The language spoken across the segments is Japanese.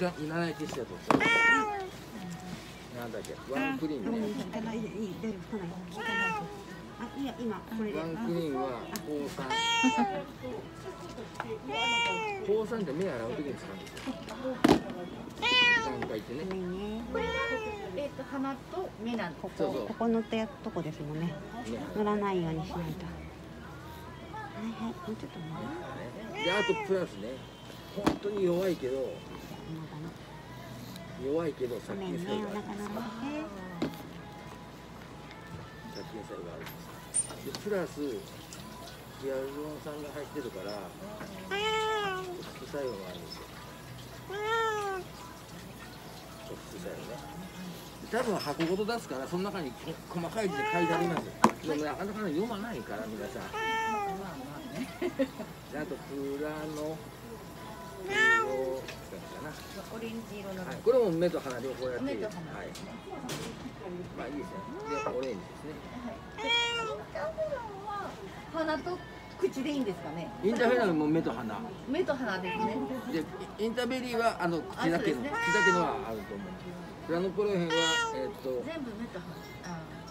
がいらないティッシュだとなんだっけ？ワンクリーンねいいていい、出る、来ない、聞かないと。あ、いや、今、これで。ワンクリーンは高酸高酸って目洗う時に使うんってね。これはえっと鼻と目なんですここ、ここ塗っとこですもんね。目塗らないようにしないと。はいはい、もうちょっとね。であとプラスね本当に弱いけど。弱いけど殺菌作用があるお腹のね。殺菌作用があるんです。でプラスヒアルロン酸が入ってるから副作用があるんですよ。副作用ね。多分箱ごと出すからその中にこ細かい字で書いてありますでもなかなかね読まないから皆さん。であとプラノプロかなオレンジ色のはい、これも目と鼻両方やって目とるはい。鼻ですね。まあい。い。ですねでオレンジですね鼻と口でい。い。んですかね。インターフェラムも目と鼻目と鼻ですね。でインターベリーはあの口だけの、ね口だけのはあると思うプラノプロヘンはえーっと全部目と鼻。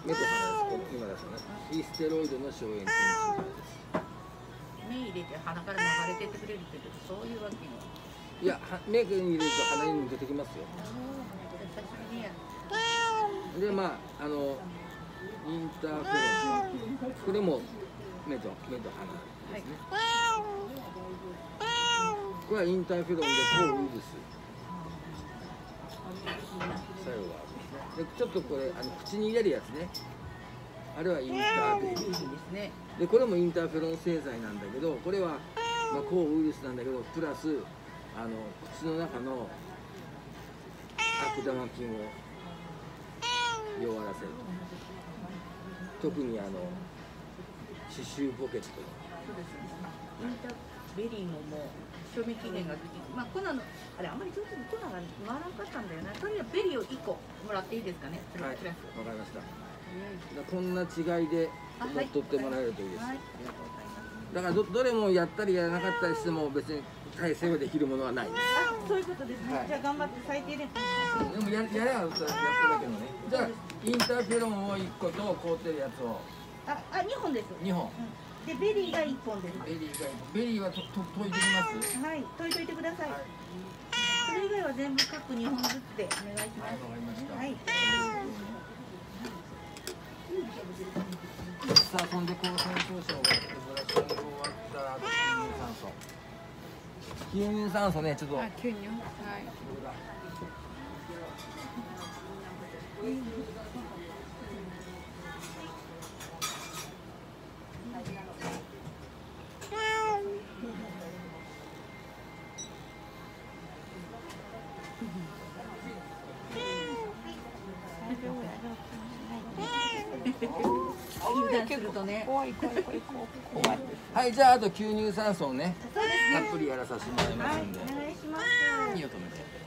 目と鼻です今だとね非ステロイドの消炎鎮痛です目入れて鼻から流れてってくれるって言うけどそういうわけには。いやは目に入れると鼻に抜けてきますよ。でまああのインターフェロンこれも目と目と鼻ですね、これはインターフェロンで抗ウイルス作用があるんですねでちょっとこれあの口に入れるやつねあれはインターベリーですね。でこれもインターフェロン製剤なんだけどこれは、まあ、抗ウイルスなんだけどプラスあの口の中の悪玉菌を弱らせる特にあの歯周ポケットのそうですね。インターベリーももう賞味期限がまあ粉のあれあんまり上手に粉が回らなかったんだよな。とにかくベリーを一個もらっていいですかね。それはい。わかりましたこんな違いであ持っとってもらえるといいです、はい。だからどどれもやったりやらなかったりしても別に体制はできるものはないですあ、そういうことですね。はいじゃあ頑張って最低でも。でもややればやっただけのねじゃあインターフェロンを1個と凍ってるやつをあ、あ、二本です。2本うんでベリーが一本です。ベリーがベリーはとと溶いてきます？はい、溶いといてください。はいそれ以外は全部各二本ずつでお願いしはいわかりました、ます。はい。さあそんで抗酸症者をブラッシング終わったらあと吸入酸素。吸入酸素ねちょっと。あ、吸入。はい。油断するとね。怖い怖い怖い怖い。はいじゃああと吸入酸素をね。たっぷりやらさせてもらいますんで、お願いします。いいよ止めて